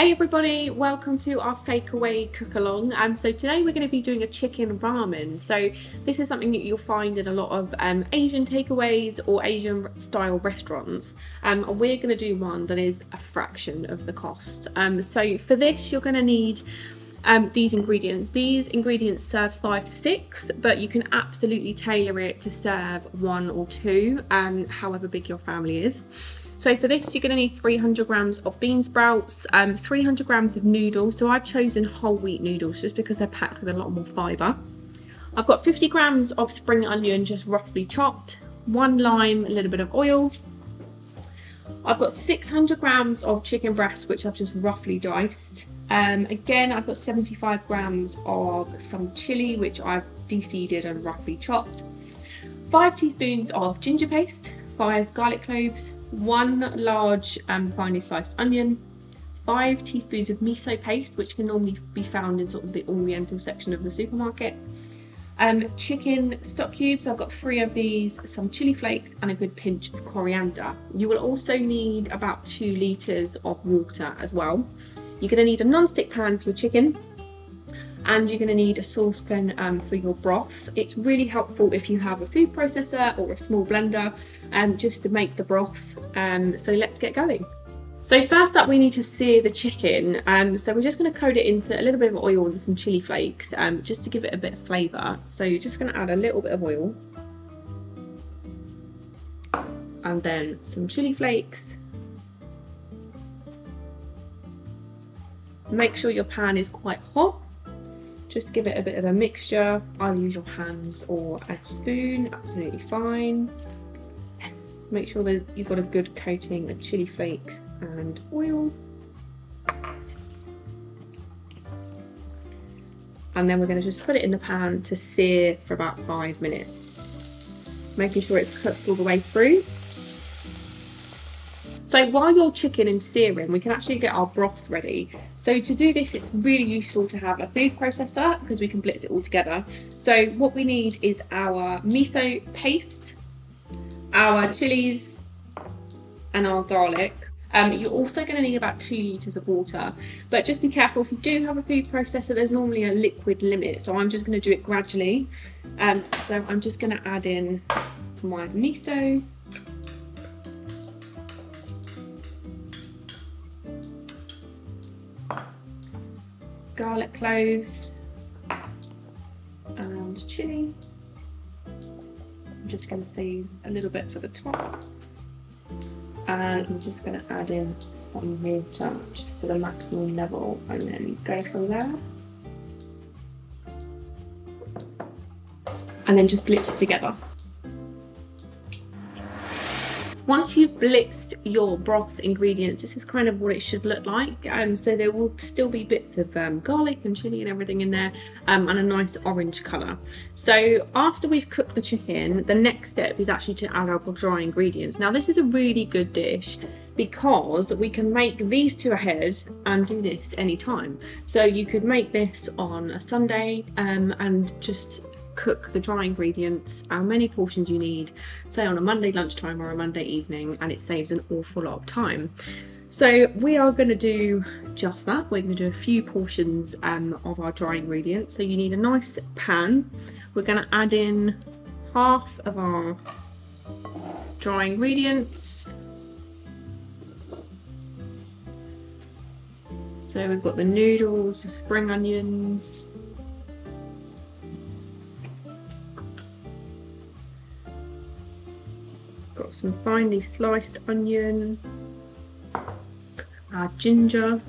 Hey everybody, welcome to our fakeaway cook along. Um, so today we're going to be doing a chicken ramen. So this is something that you'll find in a lot of um, Asian takeaways or Asian style restaurants. Um, and we're going to do one that is a fraction of the cost. Um, so for this you're going to need um, these ingredients. These ingredients serve five to six, but you can absolutely tailor it to serve one or two, um, however big your family is. So for this, you're going to need 300 grams of bean sprouts, um, 300 grams of noodles. So I've chosen whole wheat noodles just because they're packed with a lot more fibre. I've got 50 grams of spring onion, just roughly chopped, one lime, a little bit of oil. I've got 600 grams of chicken breast, which I've just roughly diced. Um, again, I've got 75 grams of some chili, which I've de-seeded and roughly chopped. Five teaspoons of ginger paste, five garlic cloves, one large um, finely sliced onion, five teaspoons of miso paste, which can normally be found in sort of the oriental section of the supermarket. Um, chicken stock cubes, I've got three of these, some chili flakes and a good pinch of coriander. You will also need about two litres of water as well. You're going to need a non-stick pan for your chicken and you're going to need a saucepan um, for your broth. It's really helpful if you have a food processor or a small blender um, just to make the broth. Um, so let's get going. So first up we need to sear the chicken. Um, so we're just going to coat it into a little bit of oil and some chili flakes um, just to give it a bit of flavour. So you're just going to add a little bit of oil and then some chili flakes. Make sure your pan is quite hot just give it a bit of a mixture. Either use your hands or a spoon, absolutely fine. Make sure that you've got a good coating of chili flakes and oil. And then we're going to just put it in the pan to sear for about five minutes. Making sure it's cooked all the way through. So while your chicken is searing, we can actually get our broth ready. So to do this, it's really useful to have a food processor because we can blitz it all together. So what we need is our miso paste, our chilies, and our garlic. Um, you're also going to need about two litres of water, but just be careful if you do have a food processor, there's normally a liquid limit. So I'm just going to do it gradually. Um, so I'm just going to add in my miso, garlic cloves and chili. I'm just going to save a little bit for the top. And I'm just going to add in some water just to the maximum level and then go from there. And then just blitz it together. Once you've blitzed your broth ingredients, this is kind of what it should look like. Um, so there will still be bits of um, garlic and chili and everything in there um, and a nice orange colour. So after we've cooked the chicken, the next step is actually to add our dry ingredients. Now this is a really good dish because we can make these two ahead and do this anytime. So you could make this on a Sunday um, and just cook the dry ingredients, how many portions you need, say on a Monday lunchtime or a Monday evening, and it saves an awful lot of time. So we are going to do just that. We're going to do a few portions um, of our dry ingredients. So you need a nice pan. We're going to add in half of our dry ingredients. So we've got the noodles, the spring onions, got some finely sliced onion, our ginger,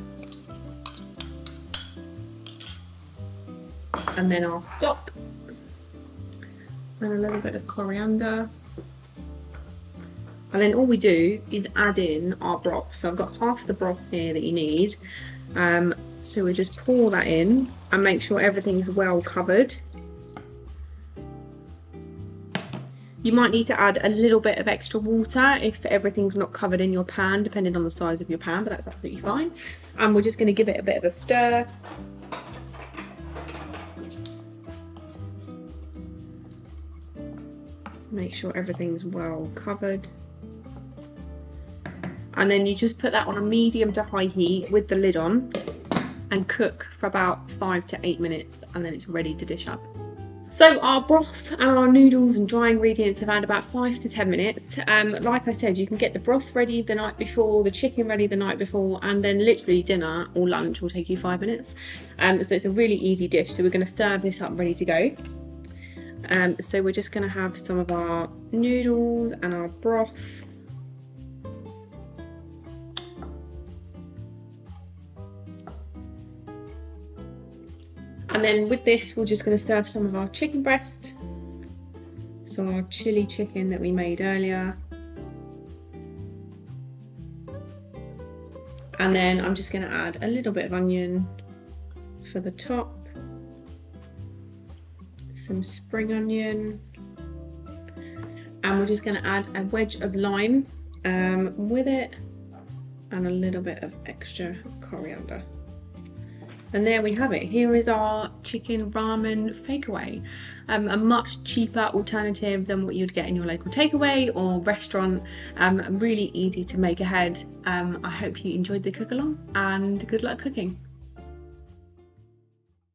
and then our stock, and a little bit of coriander. And then all we do is add in our broth. So I've got half the broth here that you need. Um, so we just pour that in and make sure everything's well covered. You might need to add a little bit of extra water if everything's not covered in your pan, depending on the size of your pan, but that's absolutely fine. And we're just going to give it a bit of a stir. Make sure everything's well covered. and then you just put that on a medium to high heat with the lid on and cook for about five to eight minutes and then it's ready to dish up. So our broth and our noodles and dry ingredients have had about five to 10 minutes. Um, like I said, you can get the broth ready the night before, the chicken ready the night before, and then literally dinner or lunch will take you five minutes. Um, so it's a really easy dish. So we're gonna serve this up ready to go. Um, so we're just gonna have some of our noodles and our broth And then with this, we're just going to serve some of our chicken breast, some of our chili chicken that we made earlier. And then I'm just going to add a little bit of onion for the top, some spring onion, and we're just going to add a wedge of lime um, with it and a little bit of extra coriander. And there we have it. Here is our chicken ramen fakeaway. Um, a much cheaper alternative than what you'd get in your local takeaway or restaurant. Um, really easy to make ahead. Um, I hope you enjoyed the cook along and good luck cooking.